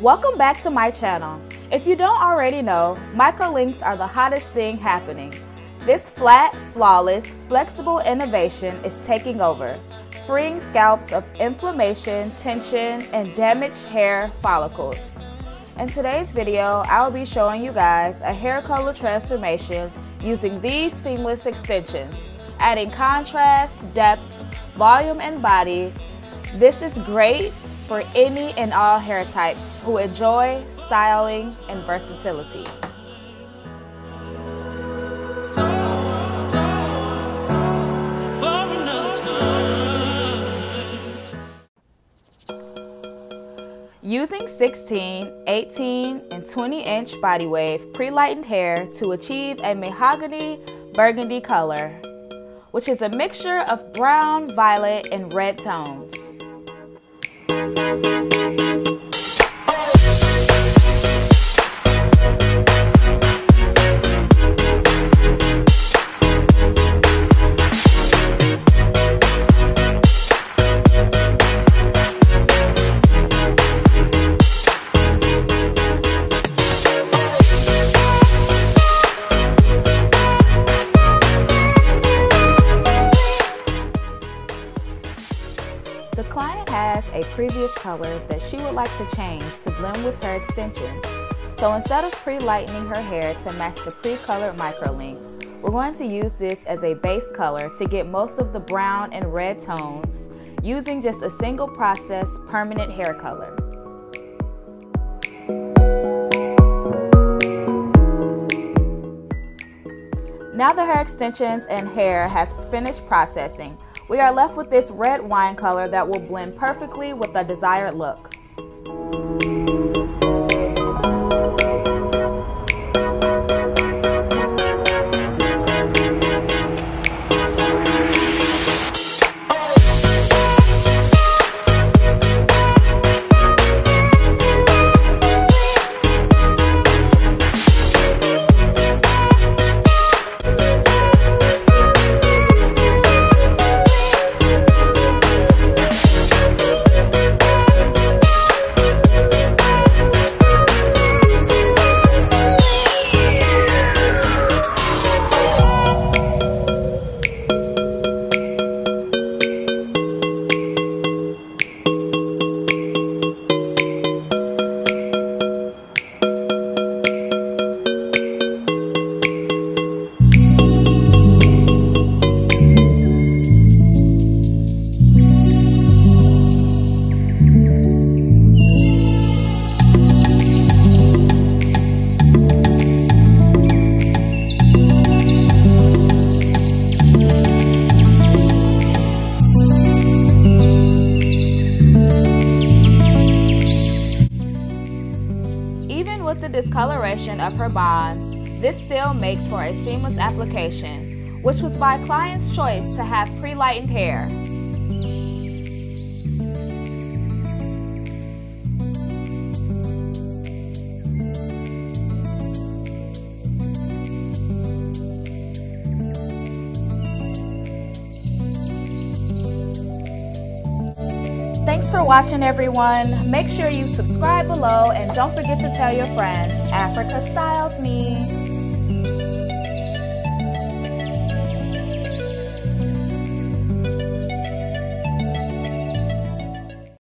Welcome back to my channel. If you don't already know, microlinks are the hottest thing happening. This flat, flawless, flexible innovation is taking over, freeing scalps of inflammation, tension, and damaged hair follicles. In today's video, I will be showing you guys a hair color transformation using these seamless extensions, adding contrast, depth, volume, and body. This is great for any and all hair types who enjoy styling and versatility. Using 16, 18, and 20 inch body wave pre-lightened hair to achieve a mahogany burgundy color, which is a mixture of brown, violet, and red tones. The a previous color that she would like to change to blend with her extensions. So instead of pre-lightening her hair to match the pre-colored microlinks, we're going to use this as a base color to get most of the brown and red tones using just a single process permanent hair color. Now that her extensions and hair has finished processing, we are left with this red wine color that will blend perfectly with the desired look. With the discoloration of her bonds, this still makes for a seamless application, which was by client's choice to have pre-lightened hair. Thanks for watching everyone. Make sure you subscribe below and don't forget to tell your friends. Africa Styles Me.